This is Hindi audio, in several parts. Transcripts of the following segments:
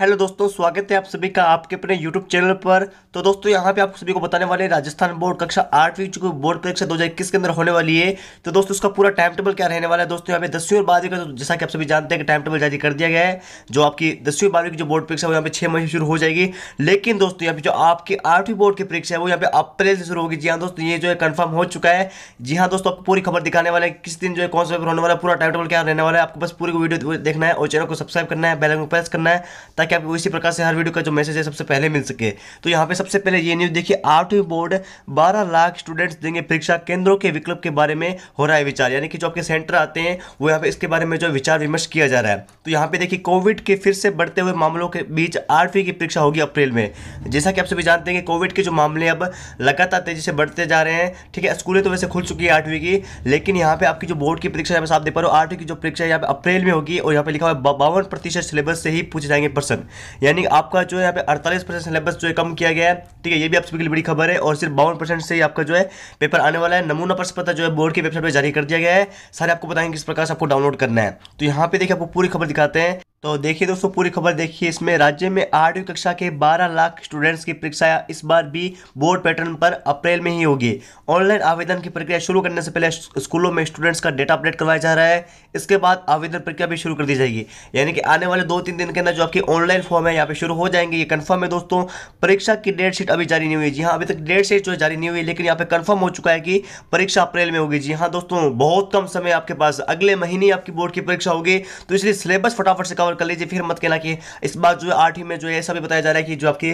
हेलो दोस्तों, स्वागत है आप सभी का आपके अपने यूट्यूब चैनल पर। तो दोस्तों, यहाँ पे आप सभी को बताने वाले राजस्थान बोर्ड कक्षा आठवीं जो बोर्ड परीक्षा दो हज़ार के अंदर होने वाली है। तो दोस्तों उसका पूरा टाइम टेबल क्या रहने वाला है? दोस्तों, यहाँ पे दसवीं और बारहवीं का तो जैसा कि आप सभी जानते हैं कि टाइम टेबल जारी कर दिया गया है, जो आपकी दसवीं बारहवीं की जो बोर्ड परीक्षा है, वो यहाँ पे छह महीने शुरू हो जाएगी। लेकिन दोस्तों, यहाँ पे जो आपकी आठवीं बोर्ड की परीक्षा है, वो यहाँ पे अप्रैल से शुरू होगी। जी हाँ दोस्तों, ये जो है कन्फर्म हो चुका है। जी हाँ दोस्तों, आपको पूरी खबर दिखाने वाले हैं, किस दिन जो है, कौन सा पेपर होने वाला है, पूरा टाइम टेबल क्या रहने वाला है, आपको बस पूरी वीडियो देखना है और चैनल को सब्सक्राइब करना है बेल को प्रेस करना है ताकि आपको इसी प्रकार से हर वीडियो का जो मैसेज है सबसे पहले मिल सके। तो यहाँ पे सबसे पहले ये न्यूज़ देखिए, आठवीं बोर्ड 12 लाख स्टूडेंट्स देंगे परीक्षा केंद्रों के विकल्प के बारे में हो रहा है विचार। यानी कि जो आपके सेंटर आते हैं, वो यहाँ पे इसके बारे में जो विचार विमर्श किया जा रहा है। तो यहाँ पे देखिए कोविड के फिर से बढ़ते हुए मामलों के बीच आठवीं की परीक्षा होगी अप्रैल में। जैसा कि आप सभी जानते हैं कि कोविड के जो मामले अब लगातार तेज़ी से बढ़ते जा रहे हैं, ठीक है, स्कूलें तो वैसे खुल चुकी है आठवीं की, लेकिन यहाँ पे आपकी जो बोर्ड की परीक्षा यहाँ पे आप देख पा रहे हो, आठवीं की जो परीक्षा यहाँ पे अप्रैल में होगी और यहाँ पे लिखा हुआ है, बावन प्रतिशत सिलेबस से ही पूछे जाएँगे प्रश्न। यानी आपका जो है यहाँ पे अड़तालीस परसेंट सिलेबस जो है कम किया गया है। ठीक है, ये भी आप सभी के लिए बड़ी खबर है और सिर्फ़ बावन परसेंट से ही आपका जो है पेपर आने वाला है। नमूना प्रश्न पत्र जो है बोर्ड की वेबसाइट पर जारी कर दिया गया है। सारे आपको बताएँगे किस प्रकार से आपको डाउनलोड करना है। तो यहाँ पे देखिए आपको पूरी खबर दिखाते हैं। तो देखिए दोस्तों, पूरी खबर देखिए इसमें। राज्य में आठवीं कक्षा के 12 लाख स्टूडेंट्स की परीक्षा इस बार भी बोर्ड पैटर्न पर अप्रैल में ही होगी। ऑनलाइन आवेदन की प्रक्रिया शुरू करने से पहले स्कूलों में स्टूडेंट्स का डेटा अपडेट करवाया जा रहा है। इसके बाद आवेदन प्रक्रिया भी शुरू कर दी जाएगी। यानी कि आने वाले दो तीन दिन के अंदर जो आपकी ऑनलाइन फॉर्म है, यहाँ पे शुरू हो जाएँगे। ये कन्फर्म है दोस्तों, परीक्षा की डेट शीट अभी जारी नहीं हुई। जी हाँ अभी तक डेट शीट जो जारी नहीं हुई, लेकिन यहाँ पे कन्फर्म हो चुका है कि परीक्षा अप्रैल में होगी। जी हाँ दोस्तों, बहुत कम समय आपके पास। अगले महीने आपकी बोर्ड की परीक्षा होगी। तो इसलिए सिलेबस फटाफट से कवर कर लीजिए, फिर मत कहना कि इस बार जो है आठवीं में जो है, ऐसा भी बताया जा रहा है कि जो आपकी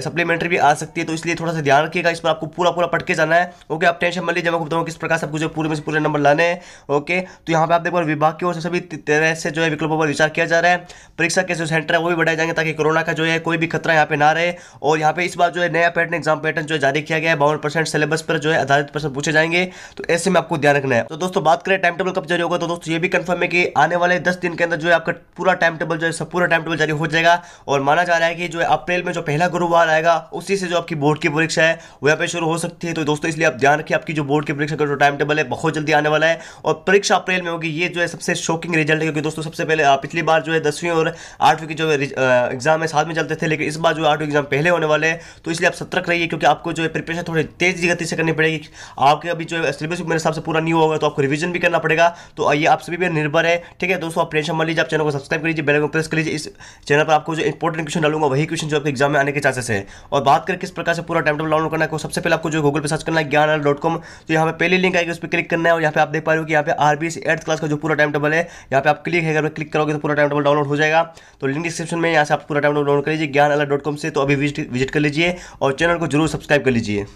सप्लीमेंट्री भी आ सकती है तो इसलिए थोड़ा सा ध्यान रखिएगा। इस पर आपको पूरा पूरा पढ़ के जाना है। ओके, आप टेंशन मत लीजिए, मैं बताऊँ किस प्रकार से आपको जो पूरे में से पूरे नंबर लाने हैं। ओके तो यहाँ पे आप देखो, विभाग की ओर से सभी तरह से जो है विकल्पों पर विचार किया जा रहा है। परीक्षा के जो सेंटर है, वो भी बढ़ाए जाएँगे ताकि कोरोना का जो है कोई भी खतरा यहाँ पे ना रहे। और यहाँ पे इस बार जो है नया पैटर्न एग्ज़ाम पैटर्न जो है जारी किया गया है। बावन परसेंट सिलेबस पर जो है आधारित प्रश्न पूछे जाएँगे। तो ऐसे में आपको ध्यान रखना है। तो दोस्तों, बात करें टाइम टेबल कब जारी होगा? तो दोस्तों, ये भी कंफर्म है कि आने वाले दस दिन के अंदर जो है आपका पूरा टाइम टेबल जो है पूरा टाइम टेबल जारी हो जाएगा। और माना जा रहा है कि जो अप्रैल में जो पहला गुरुवार आएगा, उसी से जो आपकी बोर्ड की परीक्षा है, वो यहाँ पे शुरू हो सकती है। तो दोस्तों, इसलिए आप ध्यान रखिए, आपकी जो बोर्ड की परीक्षा का जो टाइम टेबल है, बहुत जल्दी आने वाला है। और परीक्षा अप्रैल में होगी, ये जो है, सबसे शॉकिंग रिज़ल्ट है, क्योंकि दोस्तों, सबसे पहले पिछली बार जो है, दसवीं और आठवीं की जो एग्ज़ाम है, साथ में चलते थे, लेकिन इस बार जो आठवीं एग्ज़ाम पहले होने वाले हैं। तो इसलिए आप सतर्क रहिए, क्योंकि आपको जो है प्रिपरेशन थोड़ी तेज गति से करनी पड़ेगी। आपके अभी जो है सिलेबस मेरे हिसाब से पूरा नहीं होगा तो आपको रिविजन भी करना पड़ेगा। तो आइए, आप सभी भी निर्भर है, ठीक है? दोस्तों, आप टेंशन मान लीजिए आप चैनल को सब्सक्राइब कर लीजिए बेल को प्रेस कर लीजिए इस चैनल पर आपको जो इंपॉर्टेंट क्वेश्चन डालूँगा, वही क्वेश्चन जो आपके एग्ज़ाम में आने के चांसेस है। और बात करें किस प्रकार से पूरा टाइम टेबल डाउनलोड करना है सबसे पहले आपको जो गूगल पर सर्च करना है ज्ञान डॉट कॉम तो यहाँ पे पहली लिंक आएगी, उस पर क्लिक करना है और यहाँ पे आप देख पा रहे हो कि यहाँ पे आरबीएस एट्थ क्लास का जो पूरा टाइम टेबल है, यहाँ पे आप क्लिक है अगर क्लिक करोगे तो पूरा टाइम टेबल डाउनलोड हो जाएगा। तो लिंक डिस्क्रिप्शन में यहाँ से आप पूरा टाइम डाउनलोड कर लीजिए ज्ञान डॉट कॉम से तो अभी विज़िट कर लीजिए और चैनल को ज़रूर सब्सक्राइब कर लीजिए।